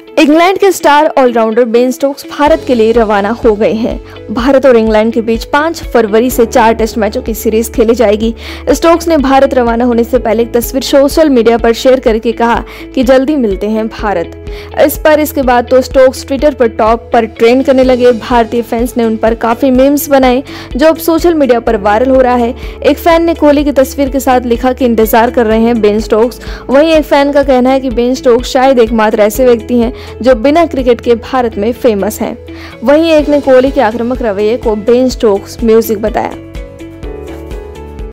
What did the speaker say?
England के star allrounder Ben Stokes Bharat के लिए रवाना हो गए हैं। भारत और इंग्लैंड के बीच 5 फरवरी से चार टेस्ट मैचों की सीरीज़ खेली जाएगी। स्टोक्स ने भारत रवाना होने से पहले एक तस्वीर सोशल मीडिया पर शेयर करके कहा कि जल्दी मिलते हैं भारत। इस पर इसके बाद तो स्टोक्स ट्विटर पर टॉप पर ट्रेंड करने लगे। भारतीय फैंस ने उन पर काफ़ी मीम्स बनाए, जो अब सोशल मीडिया पर वायरल हो रहा है। एक फ़ैन ने कोहली की तस्वीर के साथ लिखा कि इंतज़ार कर रहे हैं बेन स्टोक्स। वहीं एक फ़ैन का कहना है कि बेन स्टोक्स शायद एकमात्र ऐसे व्यक्ति हैं जो बिना क्रिकेट के भारत में फ़ेमस हैं। वहीं एक ने कोहली के आक्रामक रवैये को बेन स्टोक्स म्यूज़िक बताया।